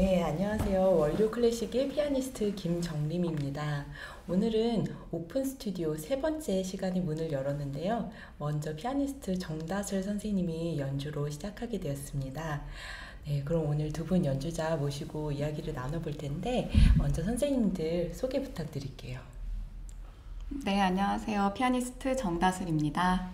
네, 안녕하세요. 월요 클래식의 피아니스트 김정림입니다. 오늘은 오픈 스튜디오 세 번째 시간이 문을 열었는데요. 먼저 피아니스트 정다슬 선생님이 연주로 시작하게 되었습니다. 네, 그럼 오늘 두 분 연주자 모시고 이야기를 나눠볼 텐데, 먼저 선생님들 소개 부탁드릴게요. 네, 안녕하세요. 피아니스트 정다슬입니다.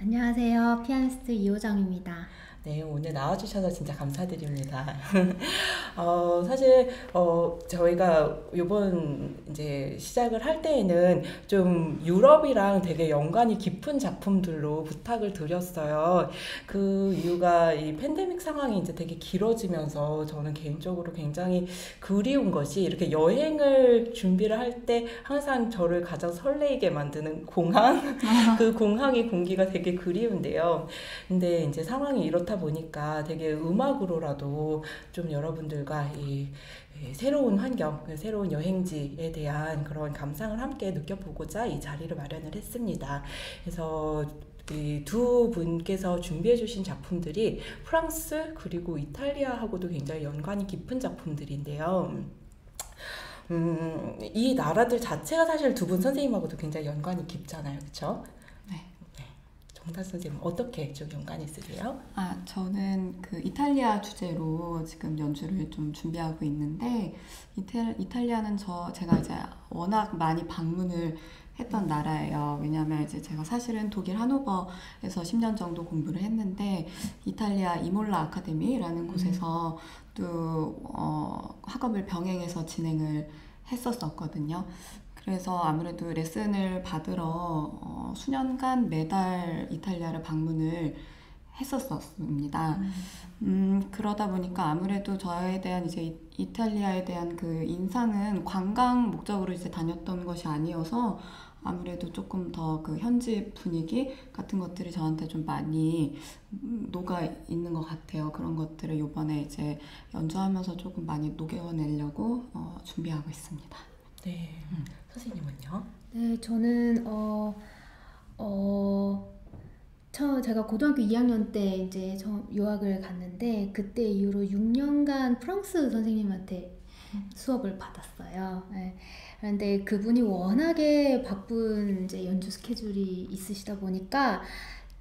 안녕하세요. 피아니스트 이호정입니다. 네, 오늘 나와주셔서 진짜 감사드립니다. 어, 사실, 어, 저희가 요번 이제 시작을 할 때에는 좀 유럽이랑 되게 연관이 깊은 작품들로 부탁을 드렸어요. 그 이유가 이 팬데믹 상황이 이제 되게 길어지면서 저는 개인적으로 굉장히 그리운 것이 이렇게 여행을 준비를 할 때 항상 저를 가장 설레이게 만드는 공항, 그 공항의 공기가 되게 그리운데요. 근데 이제 상황이 이렇다 그렇다 보니까 되게 음악으로라도 좀 여러분들과 이 새로운 환경, 새로운 여행지에 대한 그런 감상을 함께 느껴보고자 이 자리를 마련을 했습니다. 그래서 두 분께서 준비해 주신 작품들이 프랑스 그리고 이탈리아하고도 굉장히 연관이 깊은 작품들인데요. 음, 이 나라들 자체가 사실 두 분 선생님하고도 굉장히 연관이 깊잖아요. 그렇죠? 정다 선생님 어떻게 좀 연관이 있으세요? 아 저는 그 이탈리아 주제로 지금 연주를 좀 준비하고 있는데 이탈, 이탈리아는 저 제가 이제 워낙 많이 방문을 했던 나라예요. 왜냐하면 이제 제가 사실은 독일 하노버에서 10년 정도 공부를 했는데 이탈리아 이몰라 아카데미라는 곳에서 또 어, 학업을 병행해서 진행을 했었었거든요. 그래서 아무래도 레슨을 받으러 어, 수년간 매달 이탈리아를 방문을 했었었습니다. 음. 음, 그러다 보니까 아무래도 저에 대한 이제 이탈리아에 대한 그 인상은 관광 목적으로 이제 다녔던 것이 아니어서 아무래도 조금 더 그 현지 분위기 같은 것들이 저한테 좀 많이 녹아 있는 것 같아요. 그런 것들을 이번에 이제 연주하면서 조금 많이 녹여내려고 어, 준비하고 있습니다. 네. 음. 선생님은요? 네, 저는 어, 어, 저 제가 고등학교 2학년 때 이제 저 유학을 갔는데 그때 이후로 6년간 프랑스 선생님한테 수업을 받았어요. 네. 그런데 그분이 워낙에 바쁜 이제 연주 스케줄이 있으시다 보니까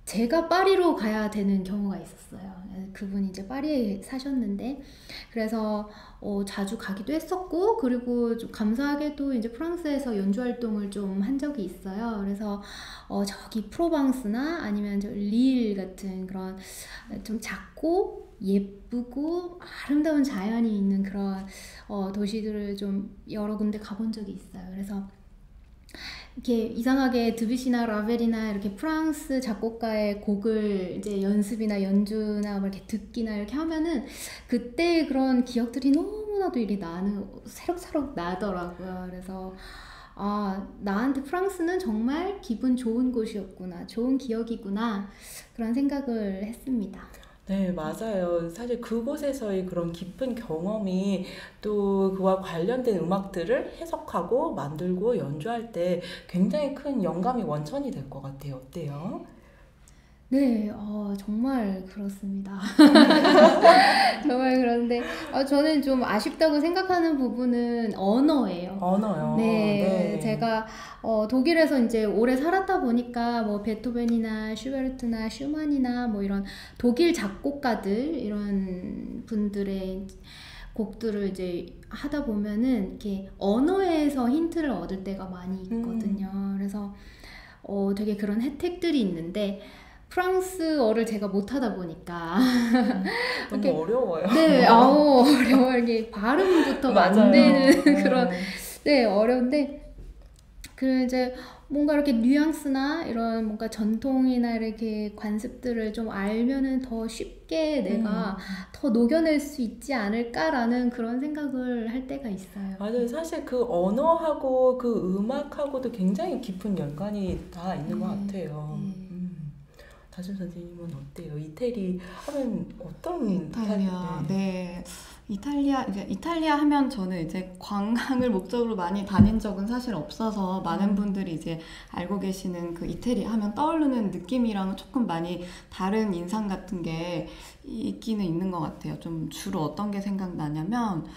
제가 파리로 가야 되는 경우가 있었어요. 그분이 이제 파리에 사셨는데, 그래서 어, 자주 가기도 했었고, 그리고 좀 감사하게도 이제 프랑스에서 연주 활동을 좀 한 적이 있어요. 그래서 어, 저기 프로방스나 아니면 저 릴 같은 그런 좀 작고 예쁘고 아름다운 자연이 있는 그런 어, 도시들을 좀 여러 군데 가본 적이 있어요. 그래서 이렇게 이상하게 드뷔시나 라벨이나 이렇게 프랑스 작곡가의 곡을 이제 연습이나 연주나 뭐 이렇게 듣기나 이렇게 하면은 그때 그런 기억들이 너무나도 이리 나는 새록새록 나더라고요. 그래서 아, 나한테 프랑스는 정말 기분 좋은 곳이었구나, 좋은 기억이구나, 그런 생각을 했습니다. 네, 맞아요. 사실 그곳에서의 그런 깊은 경험이 또 그와 관련된 음악들을 해석하고 만들고 연주할 때 굉장히 큰 영감이 원천이 될 것 같아요. 어때요? 네, 어, 정말 그렇습니다. 정말 그런데 어, 저는 좀 아쉽다고 생각하는 부분은 언어예요. 언어요. 네, 네. 제가 어, 독일에서 이제 오래 살았다 보니까 뭐 베토벤이나 슈베르트나 슈만이나 뭐 이런 독일 작곡가들 이런 분들의 곡들을 이제 하다 보면은 이렇게 언어에서 힌트를 얻을 때가 많이 있거든요. 그래서 어, 되게 그런 혜택들이 있는데 프랑스어를 제가 못하다 보니까 너무 어려워요. 네, 아우 어려워 이게 발음부터 안. 되는 음. 그런 네 어려운데 그 이제 뭔가 이렇게 뉘앙스나 이런 뭔가 전통이나 이렇게 관습들을 좀 알면은 더 쉽게 내가 더 녹여낼 수 있지 않을까라는 그런 생각을 할 때가 있어요. 맞아요. 사실 그 언어하고 그 음악하고도 굉장히 깊은 연관이 다 있는 것 네. 같아요. 네. 음. 다준 선생님은 어때요? 이태리 하면 어떤 이탈리아, 스타일- 네. 이탈리아, 이제 이탈리아 하면 저는 이제 관광을 목적으로 많이 다닌 적은 사실 없어서 많은 분들이 이제 알고 계시는 그 이태리 하면 떠오르는 느낌이랑은 조금 많이 다른 인상 같은 게 있기는 있는 것 같아요. 좀 주로 어떤 게 생각나냐면,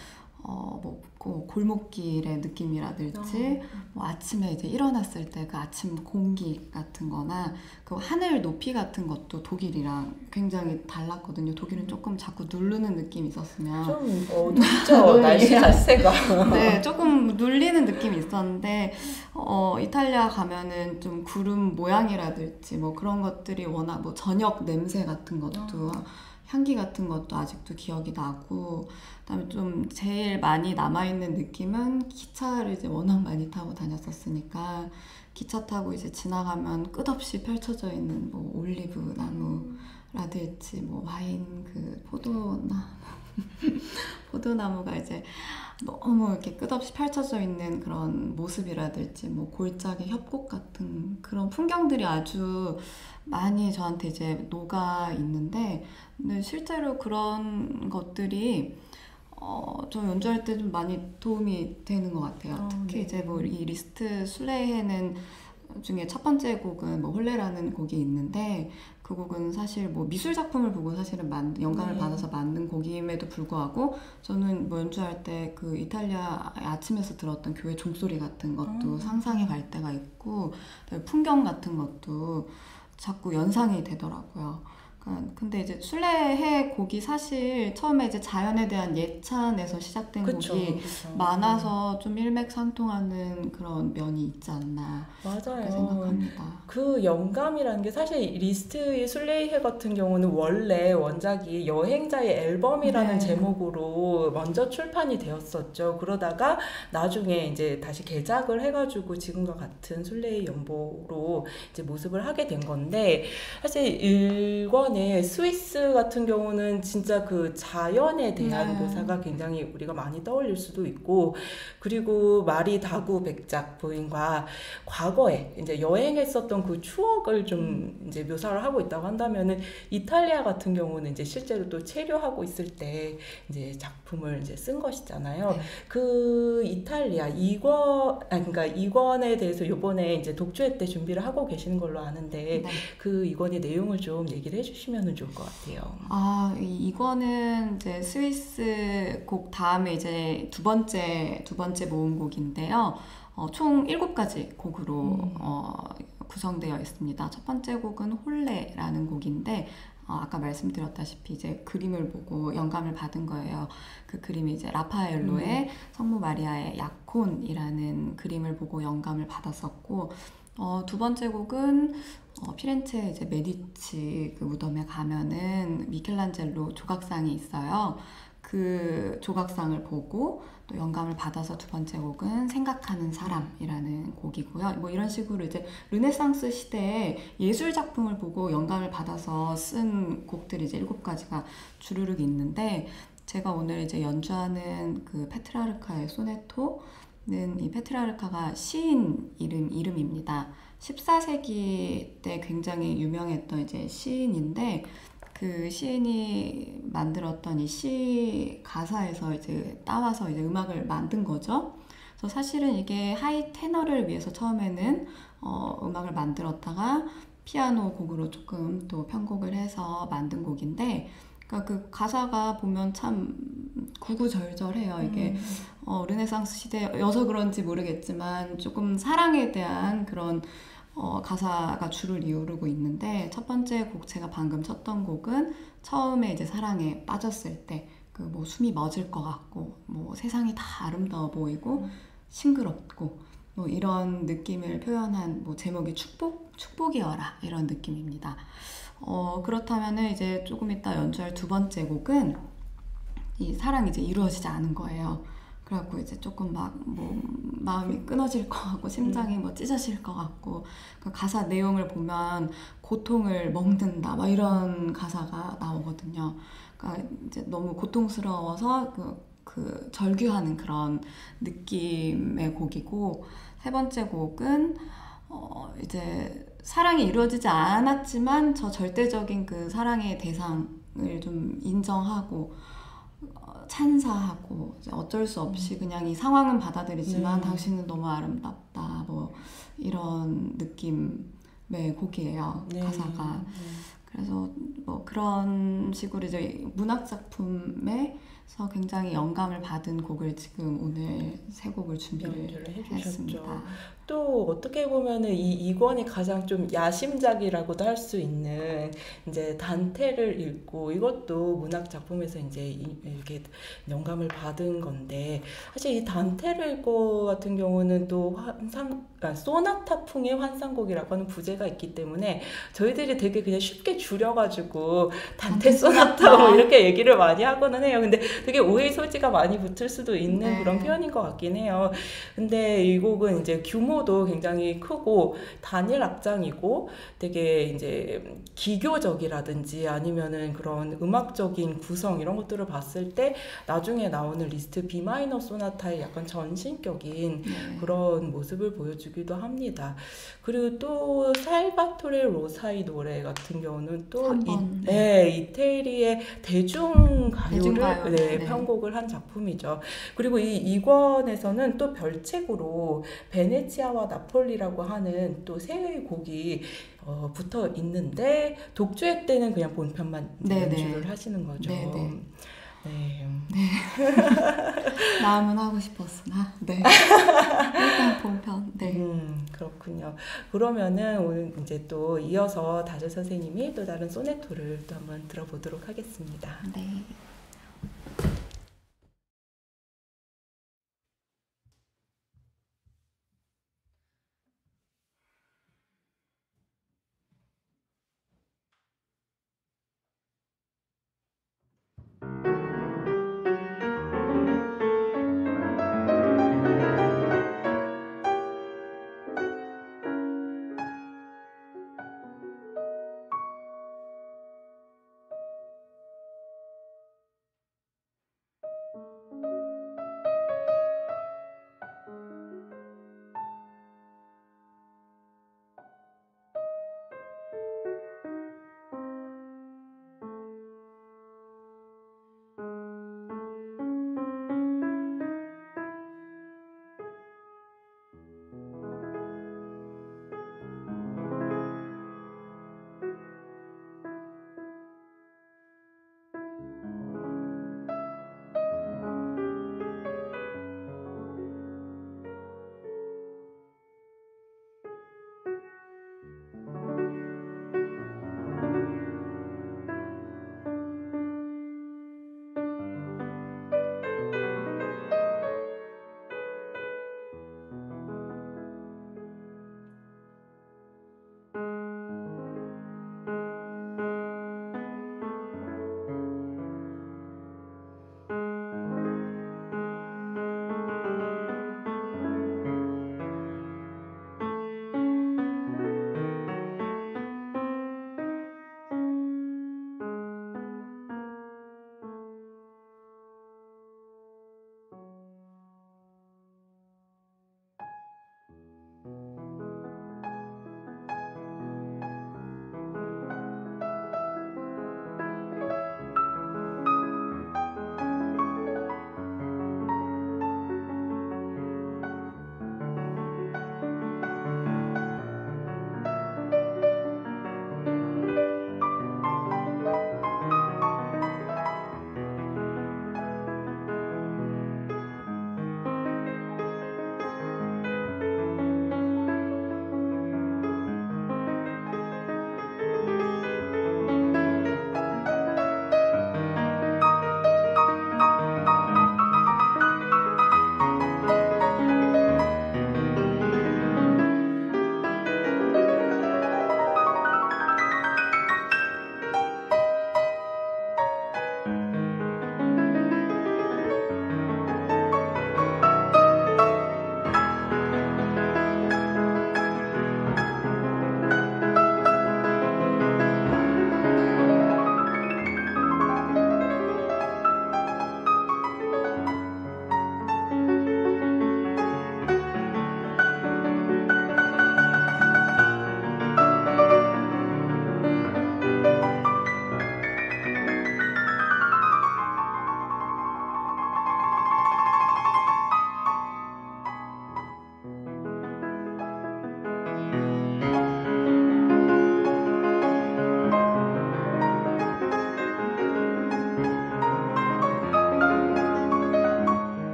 어, 뭐, 그 골목길의 느낌이라든지, 뭐 아침에 이제 일어났을 때 그 아침 공기 같은 거나 그 하늘 높이 같은 것도 독일이랑 굉장히 달랐거든요. 독일은 조금 자꾸 누르는 느낌이 있었으면 좀 너무 날씨 이해가- 자체가. 네, 조금 눌리는 느낌이 있었는데 어, 이탈리아 가면은 좀 구름 모양이라든지 뭐 그런 것들이 워낙 뭐 저녁 냄새 같은 것도 향기 같은 것도 아직도 기억이 나고 그다음에 좀 제일 많이 남아 있는 느낌은 기차를 이제 워낙 많이 타고 다녔었으니까 기차 타고 이제 지나가면 끝없이 펼쳐져 있는 뭐 올리브 나무라든지 뭐 와인 그 포도나무 포도나무가 이제 너무 이렇게 끝없이 펼쳐져 있는 그런 모습이라든지 뭐 골짜기 협곡 같은 그런 풍경들이 아주 많이 저한테 이제 녹아 있는데 근데 실제로 그런 것들이 어, 저 연주할 때 좀 많이 도움이 되는 것 같아요. 어, 특히 네. 이제 뭐 이 리스트 술레해는 중에 첫 번째 곡은 뭐 홀레라는 곡이 있는데 그 곡은 사실 뭐 미술 작품을 보고 사실은 만, 영감을 네. 받아서 만든 곡임에도 불구하고 저는 뭐 연주할 때 그 이탈리아 아침에서 들었던 교회 종소리 같은 것도 아. 상상이 갈 때가 있고 풍경 같은 것도 자꾸 연상이 되더라고요. 그러니까 근데 이제 술래해 곡이 사실 처음에 이제 자연에 대한 예찬에서 시작된 그쵸, 곡이 그쵸. 많아서 좀 일맥상통하는 그런 면이 있지 않나 맞아요. 생각합니다. 그 영감이라는 게 사실 리스트의 술레이해 같은 경우는 원래 원작이 여행자의 앨범이라는 네. 제목으로 먼저 출판이 되었었죠. 그러다가 나중에 이제 다시 개작을 해가지고 지금과 같은 술레이 연보로 이제 모습을 하게 된 건데 사실 일권 의 스위스 같은 경우는 진짜 그 자연에 대한 네. 묘사가 굉장히 우리가 많이 떠올릴 수도 있고 그리고 마리 다구 백작 부인과 과거에 이제 여행했었던 그 추억을 좀 이제 묘사를 하고 있다고 한다면은 이탈리아 같은 경우는 이제 실제로 또 체류하고 있을 때 이제 작품을 이제 쓴 것이잖아요. 네. 그 이탈리아 이권 아 그러니까 이권에 대해서 요번에 이제 독주회 때 준비를 하고 계시는 걸로 아는데 네. 그 이권의 내용을 좀 얘기를 해주시면 좋을 것 같아요. 아, 이- 이거는 이제 스위스 곡 다음에 이제 두 번째 두 번째 모음곡인데요. 어, 총 일곱 가지 곡으로 음. 어, 구성되어 있습니다. 첫 번째 곡은 홀레라는 곡인데 어, 아까 말씀드렸다시피 이제 그림을 보고 영감을 받은 거예요. 그 그림이 이제 라파엘로의 성모 마리아의 약혼이라는 그림을 보고 영감을 받았었고 어, 두 번째 곡은 어, 피렌체 이제 메디치 그 무덤에 가면은 미켈란젤로 조각상이 있어요. 그 조각상을 보고 또 영감을 받아서 두 번째 곡은 생각하는 사람이라는 곡이고요. 뭐 이런 식으로 이제 르네상스 시대에 예술 작품을 보고 영감을 받아서 쓴 곡들이 이제 일곱 가지가 주르륵 있는데 제가 오늘 이제 연주하는 그 페트라르카의 소네토는 이 페트라르카가 시인 이름 이름입니다. 14세기 때 굉장히 유명했던 이제 시인인데 그 시인이 만들었던 이 시 가사에서 이제 따와서 이제 음악을 만든 거죠. 그래서 사실은 이게 하이 테너를 위해서 처음에는 어, 음악을 만들었다가 피아노 곡으로 조금 또 편곡을 해서 만든 곡인데 그러니까 그 가사가 보면 참 구구절절해요. 이게 음. 어, 르네상스 시대여서 그런지 모르겠지만 조금 사랑에 대한 그런 어, 가사가 줄을 이루고 있는데 첫 번째 곡 제가 방금 쳤던 곡은 처음에 이제 사랑에 빠졌을 때 그 뭐 숨이 멎을 것 같고 뭐 세상이 다 아름다워 보이고 싱그럽고 뭐 이런 느낌을 표현한 뭐 제목이 축복 축복이어라 이런 느낌입니다. 어 그렇다면은 이제 조금 이따 연주할 두 번째 곡은 이 사랑이 이제 이루어지지 않은 거예요. 그래갖고 이제 조금 막 뭐 마음이 끊어질 것 같고 심장이 뭐 찢어질 것 같고 그 가사 내용을 보면 고통을 먹는다 막 이런 가사가 나오거든요. 그러니까 이제 너무 고통스러워서 그, 그 절규하는 그런 느낌의 곡이고 세 번째 곡은 어 이제 사랑이 이루어지지 않았지만 저 절대적인 그 사랑의 대상을 좀 인정하고 찬사하고 어쩔 수 없이 그냥 이 상황은 받아들이지만 네. 당신은 너무 아름답다 뭐 이런 느낌의 곡이에요 네. 가사가 그래서 뭐 그런 식으로 이제 문학 작품에서 굉장히 영감을 받은 곡을 지금 오늘 세 곡을 준비를. 했습니다. 또 어떻게 보면은 이 이권이 가장 좀 야심작이라고도 할 수 있는 이제 단테를 읽고 이것도 문학 작품에서 이제 이- 이렇게 영감을 받은 건데 사실 이 단테를 읽고 같은 경우는 또 환상 그러니까 소나타풍의 환상곡이라고 하는 부제가 있기 때문에 저희들이 되게 그냥 쉽게 줄여가지고 단테 소나타 뭐. 이렇게 얘기를 많이 하고는 해요. 근데 되게 오해 소지가 많이 붙을 수도 있는 네. 그런 표현인 것 같긴 해요. 근데 이 곡은 이제 규모 도 굉장히 크고 단일 악장이고 되게 이제 기교적이라든지 아니면은 그런 음악적인 구성 이런 것들을 봤을 때 나중에 나오는 리스트 B 마이너 소나타의 약간 전신격인 네. 그런 모습을 보여주기도 합니다. 그리고 또 살바토레 로사이 노래 같은 경우는 또삼 이, 번, 네, 이태리의 대중 가요를 대중가요, 네, 네. 편곡을 한 작품이죠. 그리고 이 이권에서는 또 별책으로 베네치아 와 나폴리라고 하는 또세 곡이 어, 붙어 있는데 독주회 때는 그냥 본편만 이제 네, 네. 연주를 하시는 거죠. 네, 네. 네. 마음은 하고 싶었으나 네 일단 본편 네. 음, 그렇군요. 그러면은 오늘 이제 또 이어서 다주 선생님이 또 다른 소네토를 또 한번 들어보도록 하겠습니다. 네.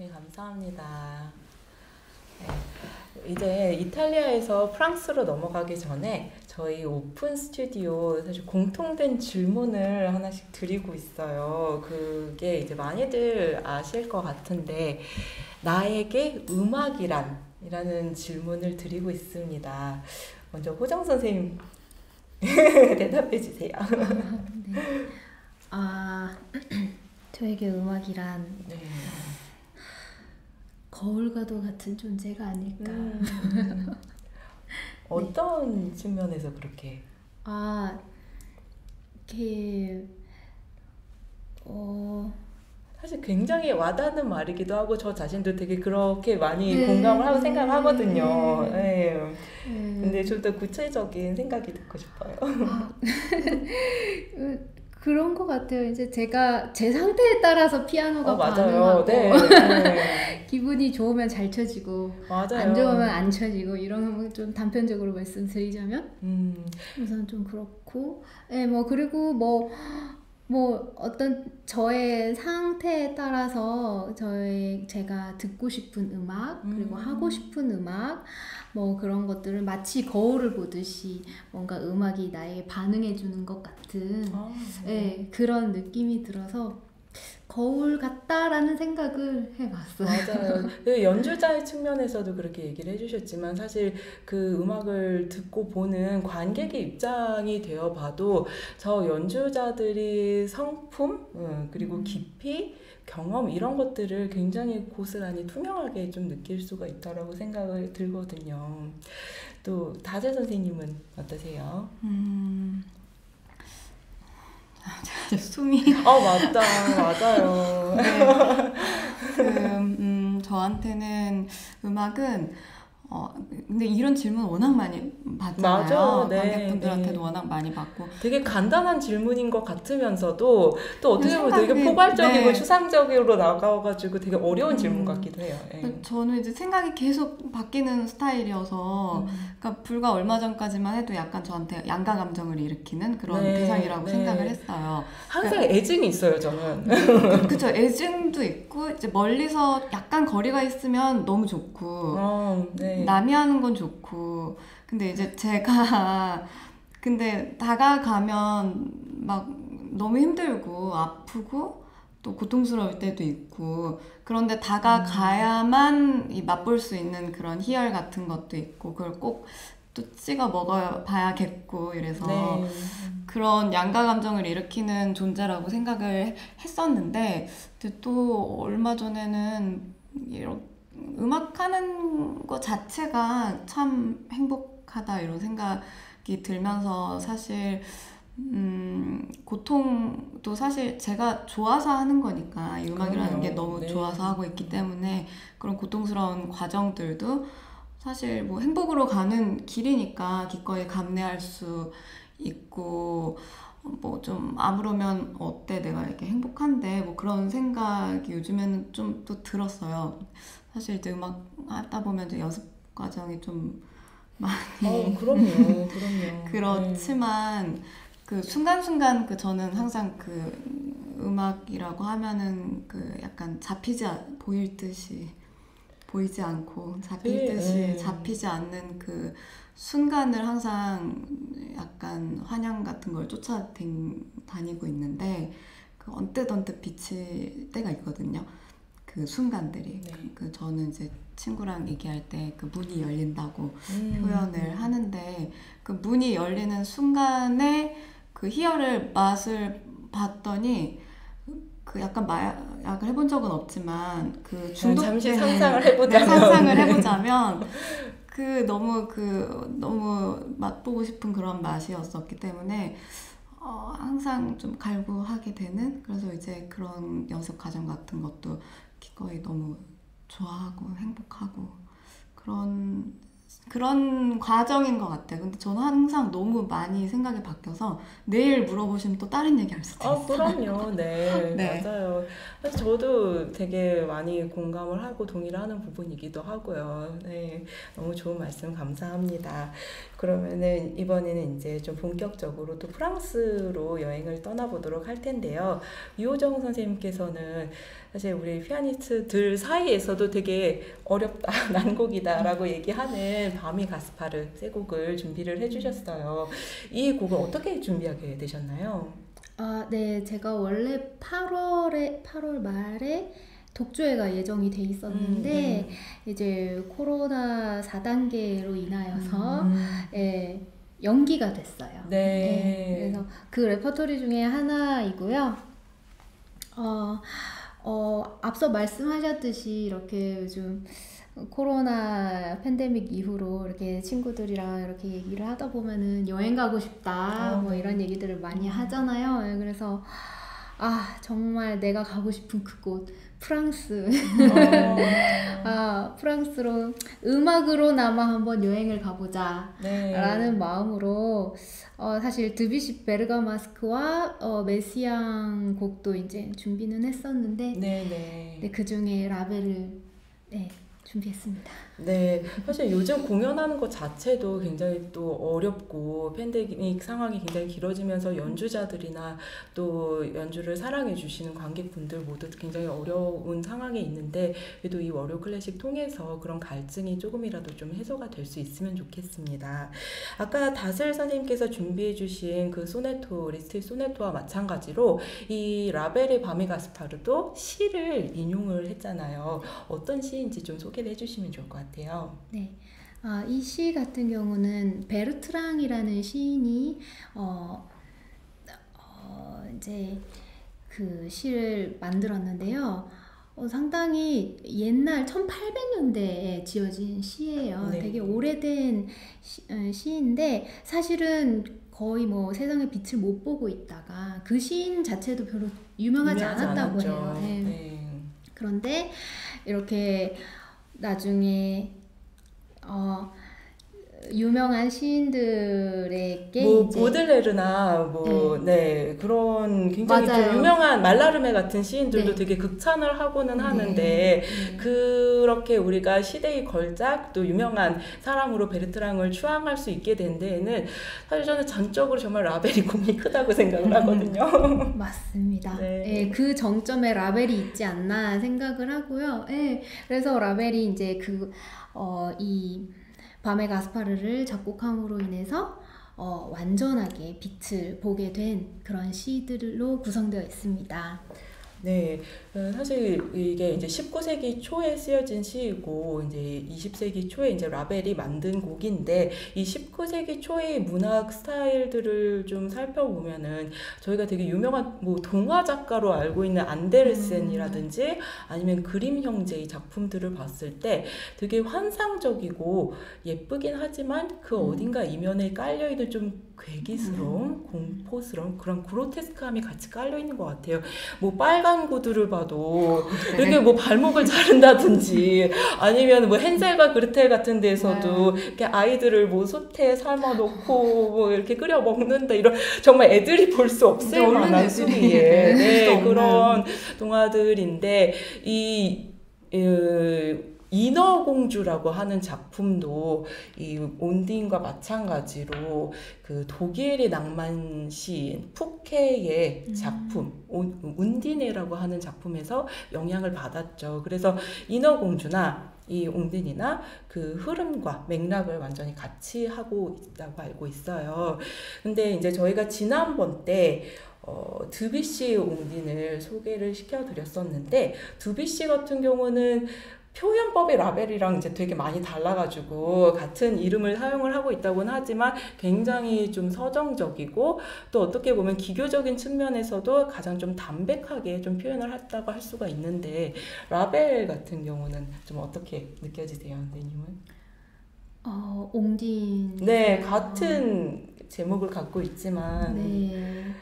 네, 감사합니다. 네, 이제 이탈리아에서 프랑스로 넘어가기 전에 저희 오픈 스튜디오 사실 공통된 질문을 하나씩 드리고 있어요. 그게 이제 많이들 아실 것 같은데 나에게 음악이란? 이라는 질문을 드리고 있습니다. 먼저 호정 선생님 대답해 주세요. 아, 네. 아 저에게 음악이란 네. 거울과도 같은 존재가 아닐까. 음. 어떤 측면에서 그렇게? 아 이렇게 어 사실 굉장히 와닿는 말이기도 하고 저 자신도 되게 그렇게 많이 네. 공감을 하고 생각하거든요. 네. 네. 음, 근데 좀 더 구체적인 생각이 듣고 싶어요. 아, 음, 그런 것 같아요. 이제 제가 제 상태에 따라서 피아노가 어, 맞아요. 반응하고 네. 네. 기분이 좋으면 잘 쳐지고 맞아요. 안 좋으면 안 쳐지고 이런 거좀 단편적으로 말씀드리자면 음, 우선 좀 그렇고 예, 뭐 그리고 뭐뭐 어떤 저의 상태에 따라서 저의 제가 듣고 싶은 음악 그리고 음. 하고 싶은 음악 뭐 그런 것들을 마치 거울을 보듯이 뭔가 음악이 나에게 반응해 주는 것 같은 아, 예, 그런 느낌이 들어서 거울 같다라는 생각을 해봤어요. 맞아요. 그 연주자의 측면에서도 그렇게 얘기를 해주셨지만 사실 그 음악을 듣고 보는 관객의 입장이 되어 봐도 저 연주자들이 성품 음, 그리고 음. 깊이 경험 이런 것들을 굉장히 고스란히 투명하게 좀 느낄 수가 있다라고 생각을 들거든요. 또 다재 선생님은 어떠세요? 음. 숨이 어 맞다 맞아요. 네. 그, 음, 저한테는 음악은 어, 근데 이런 질문 워낙 많이 받잖아요. 맞아, 네, 관객분들한테도 네. 워낙 많이 받고. 되게 간단한 질문인 것 같으면서도 또 어떻게 보면 되게 생각이- 포괄적이고 네. 추상적으로 나가가지고 되게 어려운 음. 질문 같기도 해요. 예. 저는 이제 생각이 계속 바뀌는 스타일이어서, 음. 그러니까 불과 얼마 전까지만 해도 약간 저한테 양가 감정을 일으키는 그런 네, 대상이라고 네. 생각을 했어요. 항상 애증이 있어요, 저는. 그- 그쵸 애증도 있고 이제 멀리서 약간 거리가 있으면 너무 좋고 어, 네. 남이 하는 건 좋고. 근데 이제 제가 근데 다가가면 막 너무 힘들고 아프고 또 고통스러울 때도 있고. 그런데 다가가야만 이 맛볼 수 있는 그런 희열 같은 것도 있고 그걸 꼭 또 찍어 먹어봐야겠고 이래서 네. 그런 양가 감정을 일으키는 존재라고 생각을 했었는데 또 얼마 전에는 이런 음악하는 것 자체가 참 행복하다 이런 생각이 들면서 사실 음, 고통도 사실 제가 좋아서 하는 거니까 이 음악이라는 게 그럼요. 너무 네. 좋아서 하고 있기 때문에 그런 고통스러운 과정들도 사실 뭐 행복으로 가는 길이니까 기꺼이 감내할 수 있고 뭐 좀 아무르면 어때 내가 이렇게 행복한데 뭐 그런 생각이 요즘에는 좀 또 들었어요. 사실 이제 음악 하다 보면 이제 연습 과정이 좀 많이 어, 그럼요, 그럼요. 그렇지만 그 순간순간 그 저는 항상 그 음악이라고 하면은 그 약간 잡히지 않, 보일 듯이 보이지 않고 잡힐 네, 듯이 네. 잡히지 않는 그 순간을 항상 약간 환영 같은 걸 쫓아다니고 있는데 그 언뜻 언뜻 비칠 때가 있거든요. 그 순간들이 네. 그 저는 이제 친구랑 얘기할 때 그 문이 열린다고 음. 표현을 하는데 그 문이 열리는 순간에 그 희열을 맛을 봤더니 그 약간 마약을 해본 적은 없지만 그 중독 잠시 네. 상상을 해보자면. 네, 상상을 해보자면 그 너무 그 너무 맛보고 싶은 그런 맛이었었기 때문에 어, 항상 좀 갈구하게 되는 그래서 이제 그런 연습 과정 같은 것도 기꺼이 너무 좋아하고 행복하고 그런 그런 과정인 것 같아요. 근데 저는 항상 너무 많이 생각이 바뀌어서 내일 물어보시면 또 다른 얘기 할 수도 아, 있어요. 그럼요. 네, 네. 맞아요. 사실 저도 되게 많이 공감을 하고 동의를 하는 부분이기도 하고요. 네, 너무 좋은 말씀 감사합니다. 그러면은 이번에는 이제 좀 본격적으로 또 프랑스로 여행을 떠나보도록 할 텐데요. 유호정 선생님께서는 사실 우리 피아니스트들 사이에서도 되게 어렵다, 난곡이다라고 얘기하는 밤이 가스파르 세 곡을 준비를 해주셨어요. 이 곡을 어떻게 준비하게 되셨나요? 아, 네, 제가 원래 8월에 8월 말에 독주회가 예정이 돼 있었는데 음, 이제 코로나 4단계로 인하여서 음. 예, 연기가 됐어요. 네. 그래서 그 레퍼토리 중에 하나이고요. 어, 어, 앞서 말씀하셨듯이 이렇게 요즘 코로나 팬데믹 이후로 이렇게 친구들이랑 이렇게 얘기를 하다 보면은 여행 가고 싶다 어. 뭐 이런 얘기들을 많이 하잖아요. 예, 그래서 아 정말 내가 가고 싶은 그곳 프랑스 어, 아 프랑스로 음악으로나마 한번 여행을 가보자 네. 라는 마음으로 어, 사실 드뷔시 베르가마스크와 어, 메시앙 곡도 이제 준비는 했었는데 네, 네. 네, 그 중에 라벨을 네, 준비했습니다. 네, 사실 요즘 공연하는 것 자체도 굉장히 또 어렵고 팬데믹 상황이 굉장히 길어지면서 연주자들이나 또 연주를 사랑해 주시는 관객분들 모두 굉장히 어려운 상황에 있는데 그래도 이 월요 클래식 통해서 그런 갈증이 조금이라도 좀 해소가 될 수 있으면 좋겠습니다. 아까 다슬 선생님께서 준비해 주신 그 소네토, 리스트 소네토와 마찬가지로 이 라벨의 밤의 가스파르도 시를 인용을 했잖아요. 어떤 시인지 좀 소개 를 해주시면 좋을 것 같아요. 네. 아, 이 시 같은 경우는 베르트랑이라는 시인이 어, 어, 이제 그 시를 만들었는데요. 어, 상당히 옛날 1800년대에 지어진 시예요. 네. 되게 오래된 시, 어, 시인데 사실은 거의 뭐 세상의 빛을 못 보고 있다가 그 시인 자체도 별로 유명하지, 않았다고 않았죠. 해요. 네. 네. 그런데 이렇게 나중에 어, 유명한 시인들에게 뭐 보들레르나 뭐 네, 그런 굉장히 좀 맞아요. 유명한 말라르메 같은 시인들도 네. 되게 극찬을 하고는 네. 하는데 네. 그렇게 우리가 시대의 걸작 또 유명한 사람으로 베르트랑을 추앙할 수 있게 된 데에는 사실 저는 전적으로 정말 라벨이 공이 크다고 생각을 하거든요. 맞습니다. 네. 예, 그 정점에 라벨이 있지 않나 생각을 하고요. 예, 그래서 라벨이 이제 그, 어, 이 밤의 가스파르를 작곡함으로 인해서 어, 완전하게 빛을 보게 된 그런 시들로 구성되어 있습니다. 네, 어, 사실 이게 이제 19세기 초에 쓰여진 시이고 이제 20세기 초에 이제 라벨이 만든 곡인데 이 19세기 초의 문학 스타일들을 좀 살펴보면은 저희가 되게 유명한 뭐 동화 작가로 알고 있는 안데르센이라든지 아니면 그림 형제의 작품들을 봤을 때 되게 환상적이고 예쁘긴 하지만 그 음. 어딘가 이면에 깔려 있는 좀 괴기스러운 공포스러운 그런 그로테스크함이 같이 깔려 있는 것 같아요. 뭐 빨간 구두를 봐 도. 이렇게 뭐 발목을 자른다든지 아니면 뭐 헨젤과 그르텔 같은 데서도 이렇게 아이들을 뭐 솥에 삶아 놓고 뭐 이렇게 끓여 먹는다 이런 정말 애들이 볼 수 없을 만한 수위의 네, 없는. 그런 동화들인데 이 어, 인어공주라고 하는 작품도 이 온딘과 마찬가지로 그 독일의 낭만 시인 푸케의 음. 작품 온- 운디네라고 하는 작품에서 영향을 받았죠. 그래서 인어공주나 이 옹딘이나 그 흐름과 맥락을 완전히 같이 하고 있다고 알고 있어요. 근데 이제 저희가 지난번 때 어, 드뷔시 옹딘을 소개를 시켜드렸었는데 드뷔시 같은 경우는 표현법의 라벨이랑 이제 되게 많이 달라가지고 같은 이름을 사용을 하고 있다고는 하지만 굉장히 좀 서정적이고 또 어떻게 보면 기교적인 측면에서도 가장 좀 담백하게 좀 표현을 했다고 할 수가 있는데 라벨 같은 경우는 좀 어떻게 느껴지세요, 선생님은? 어, 옹딘. 네, 같은 제목을 갖고 있지만 네.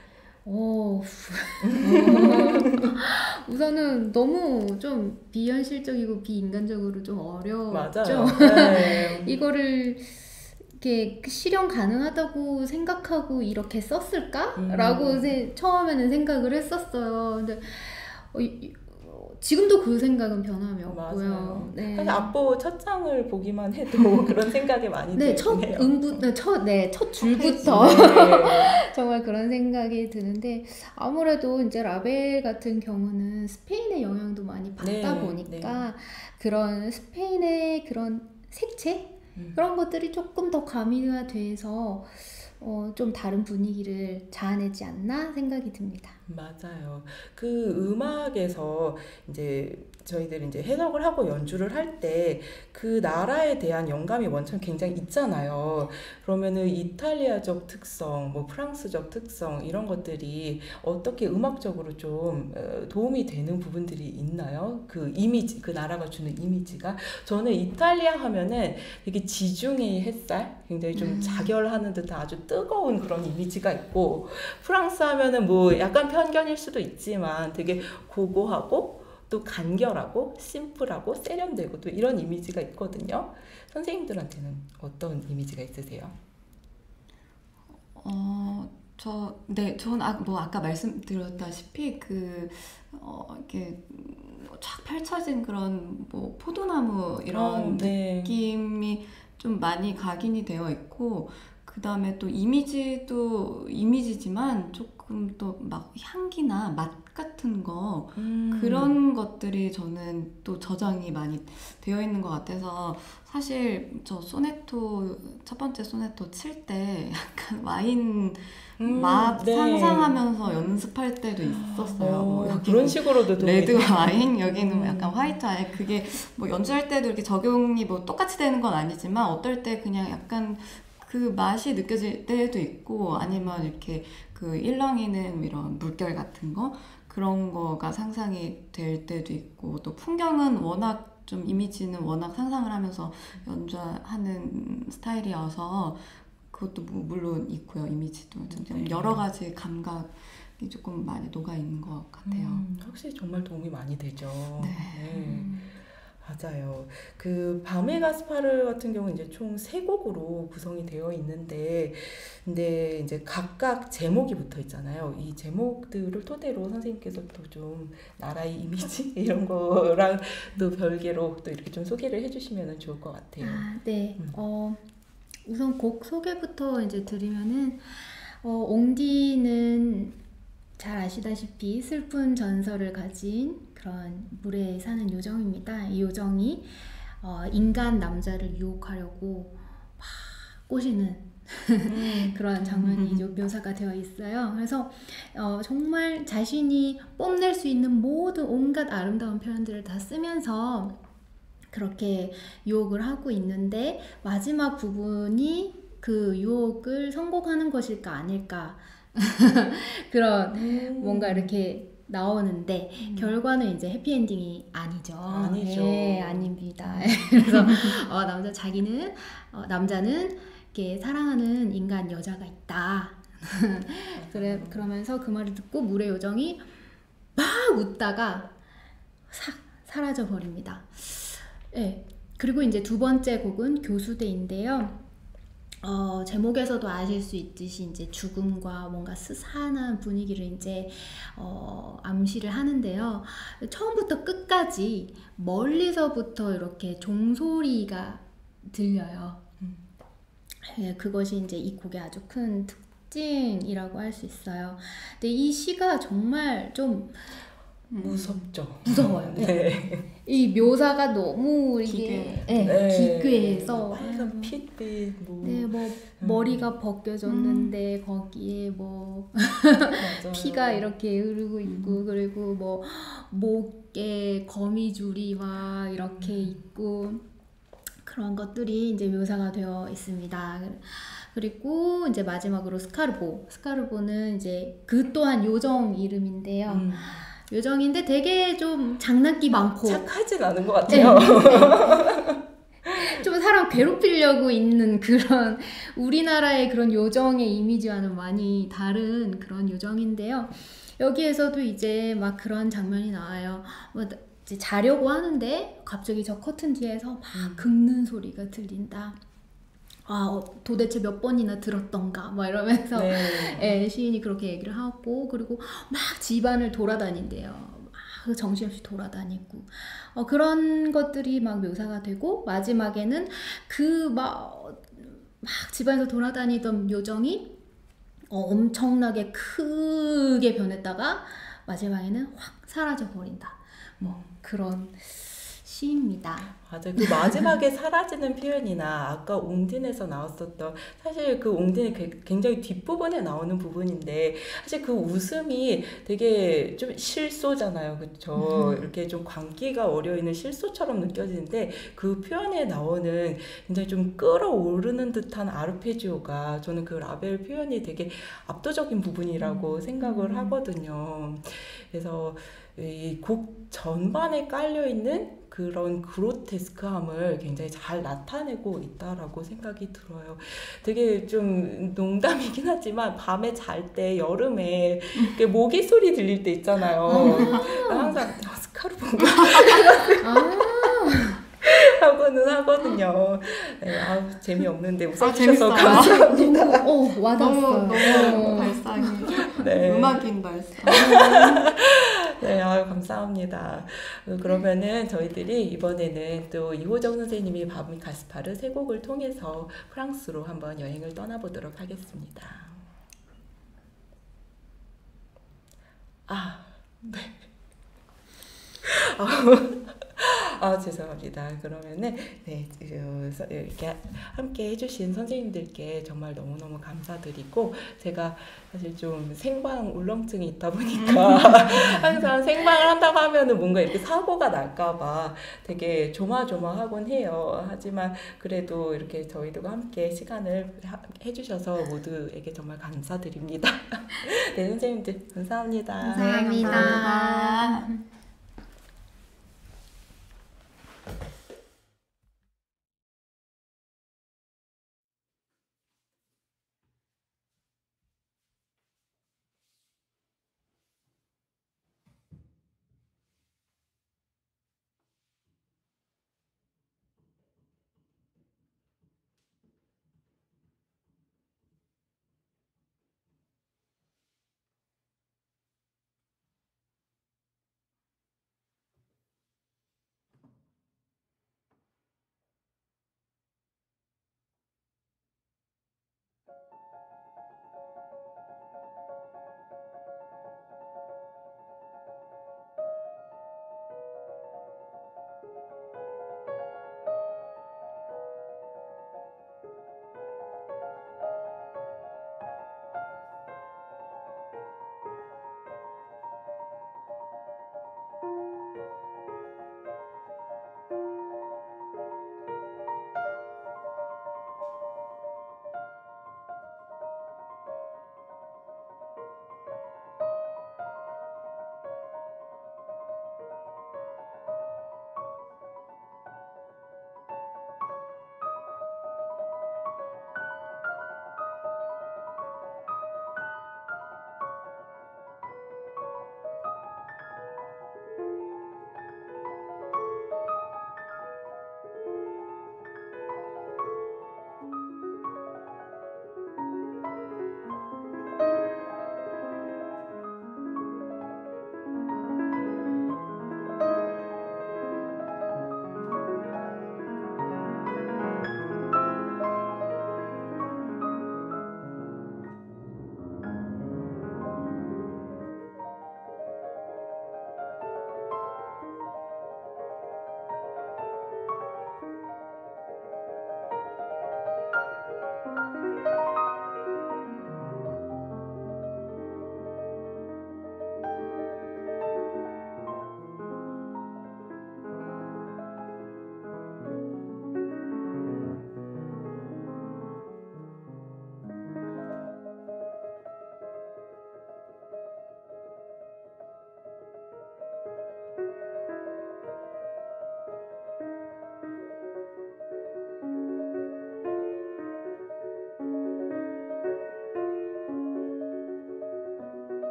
오, 우선은 너무 좀 비현실적이고 비인간적으로 좀 어렵죠. 네. 이거를 이렇게 실현 가능하다고 생각하고 이렇게 썼을까? 음. 라고 처음에는 생각을 했었어요. 근데 어, 지금도 그 생각은 변함이 없고요. 맞아요. 네. 사실 악보 첫 장을 보기만 해도 그런 생각이 많이 네, 첫. 음부, 네, 첫, 네, 첫 줄부터 네. 정말 그런 생각이 드는데 아무래도 이제 라벨 같은 경우는 스페인의 영향도 많이 받다 네, 보니까 그런 스페인의 그런 색채 음. 그런 것들이 조금 더 가미가 돼서 어, 좀 다른 분위기를 자아내지 않나 생각이 듭니다. 맞아요. 그 음악에서 이제 저희들이 이제 해석을 하고 연주를 할 때 그 나라에 대한 영감이 원천 굉장히 있잖아요. 그러면은 이탈리아적 특성, 뭐 프랑스적 특성 이런 것들이 어떻게 음악적으로 좀 어, 도움이 되는 부분들이 있나요? 그 이미지, 그 나라가 주는 이미지가 저는 이탈리아 하면은 되게 지중해 햇살, 굉장히 좀 음. 자결하는 듯한 아주 뜨거운 그런 이미지가 있고 프랑스 하면은 뭐 약간 편견일 수도 있지만 되게 고고하고 또 간결하고 심플하고 세련되고 또 이런 이미지가 있거든요. 선생님들한테는 어떤 이미지가 있으세요? 어, 저, 네, 저는 아, 뭐 아까 말씀드렸다시피 그, 어, 이렇게 쫙 펼쳐진 그런 뭐 포도나무 이런 어, 네. 느낌이 좀 많이 각인이 되어 있고, 그 다음에 또 이미지도 이미지지만 조금 또 막 향기나 맛 같은 거 음. 그런 것들이 저는 또 저장이 많이 되어 있는 것 같아서 사실 저 소네토 첫 번째 소네토 칠 때 약간 와인 음, 맛 네. 상상하면서 연습할 때도 있었어요. 어, 뭐 여기는 그런 식으로도 레드. 와인 여기는 음. 약간 화이트 와인 그게 뭐 연주할 때도 이렇게 적용이 뭐 똑같이 되는 건 아니지만 어떨 때 그냥 약간 그 맛이 느껴질 때도 있고 아니면 이렇게 그 일렁이는 이런 물결 같은 거 그런 거가 상상이 될 때도 있고 또 풍경은 워낙 좀 이미지는 워낙 상상을 하면서 연주하는 스타일이어서 그것도 뭐 물론 있고요 이미지도 좀 네. 여러 가지 감각이 조금 많이 녹아 있는 것 같아요. 음, 확실히 정말 도움이 많이 되죠. 네. 네. 맞아요. 그 밤의 가스파르 같은 경우 이제 총 세 곡으로 구성이 되어 있는데, 근데 이제 각각 제목이 붙어 있잖아요. 이 제목들을 토대로 선생님께서 또 좀 나라의 이미지 이런 거랑 또 별개로 또 이렇게 좀 소개를 해주시면 좋을 것 같아요. 아, 네. 음. 어, 우선 곡 소개부터 이제 드리면은 어, 옹디는 잘 아시다시피 슬픈 전설을 가진 그런 물에 사는 요정입니다. 이 요정이 어, 인간 남자를 유혹하려고 막 꼬시는 음. 그런 장면이 이제 묘사가 되어 있어요. 그래서 어, 정말 자신이 뽐낼 수 있는 모든 온갖 아름다운 표현들을 다 쓰면서 그렇게 유혹을 하고 있는데 마지막 부분이 그 유혹을 성공하는 것일까 아닐까 그런 음. 뭔가 이렇게 나오는데 결과는 이제 해피엔딩이 아니죠. 아니죠. 네, 아닙니다. 그래서 어, 남자 자기는 어, 남자는 이렇게 사랑하는 인간 여자가 있다. 그래 그러면서 그 말을 듣고 물의 요정이 막 웃다가 싹 사라져 버립니다. 네. 그리고 이제 두 번째 곡은 교수대인데요. 어, 제목에서도 아실 수 있듯이 이제 죽음과 뭔가 스산한 분위기를 이제 어, 암시를 하는데요. 처음부터 끝까지 멀리서부터 이렇게 종소리가 들려요. 예, 그것이 이제 이 곡의 아주 큰 특징이라고 할 수 있어요. 근데 이 시가 정말 좀 무섭죠. 무서워요. 네. 이 묘사가 너무 이게 기괴. 예, 네. 기괴해서 빨간 핏빛 뭐 네, 뭐 음. 머리가 벗겨졌는데 거기에 뭐 맞아요. 피가 이렇게 흐르고 음. 있고 그리고 뭐 목에 거미줄이 막 이렇게 음. 있고 그런 것들이 이제 묘사가 되어 있습니다. 그리고 이제 마지막으로 스카르보. 스카르보는 이제 그 또한 요정 이름인데요. 음. 요정인데 되게 좀 장난기 많고 착하진 않은 것 네. 같아요. 좀 사람 괴롭히려고 있는 그런 우리나라의 그런 요정의 이미지와는 많이 다른 그런 요정인데요. 여기에서도 이제 막 그런 장면이 나와요. 뭐 자려고 하는데 갑자기 저 커튼 뒤에서 막 음. 긁는 소리가 들린다. 아, 어, 도대체 몇 번이나 들었던가, 막 이러면서 네. 예, 시인이 그렇게 얘기를 하고 그리고 막 집안을 돌아다닌대요. 막 정신없이 돌아다니고 어, 그런 것들이 막 묘사가 되고 마지막에는 그막 막 집안에서 돌아다니던 요정이 어, 엄청나게 크게 변했다가 마지막에는 확 사라져 버린다. 뭐 그런 시입니다. 맞아요. 그 마지막에 사라지는 표현이나 아까 옹딘에서 나왔었던 사실 그 옹딘의 그 굉장히 뒷부분에 나오는 부분인데 사실 그 웃음이 되게 좀 실소잖아요. 그렇죠? 이렇게 좀 광기가 어려 있는 실소처럼 느껴지는데 그 표현에 나오는 굉장히 좀 끌어오르는 듯한 아르페지오가 저는 그 라벨 표현이 되게 압도적인 부분이라고 생각을 하거든요. 그래서 이 곡 전반에 깔려 있는 그런 그로테스크함을 굉장히 잘 나타내고 있다라고 생각이 들어요. 되게 좀 농담이긴 하지만 밤에 잘 때 여름에 이렇게 모기 소리 들릴 때 있잖아요. 항상 아, 스카르 본가 아, 하고는 하거든요. 네, 아 재미없는데 아, 웃어주셔서 재밌어요. 감사합니다. 너무 어, 와닿았어요. 너무 너무 어. 발상이 네. 음악인 발상. 네, 아유, 감사합니다. 어, 그러면은 저희들이 이번에는 또 이호정 선생님이 바미 가스파르 세 곡을 통해서 프랑스로 한번 여행을 떠나보도록 하겠습니다. 아, 네. 아, 죄송합니다. 그러면은 네, 어, 서- 이렇게 함께 해주신 선생님들께 정말 너무 너무 감사드리고 제가 사실 좀 생방 울렁증이 있다 보니까 항상 생방을 한다고 하면은 뭔가 이렇게 사고가 날까봐 되게 조마조마하곤 해요. 하지만 그래도 이렇게 저희들과 함께 시간을 하- 해주셔서 모두에게 정말 감사드립니다. 네, 선생님들 감사합니다. 감사합니다. 감사합니다.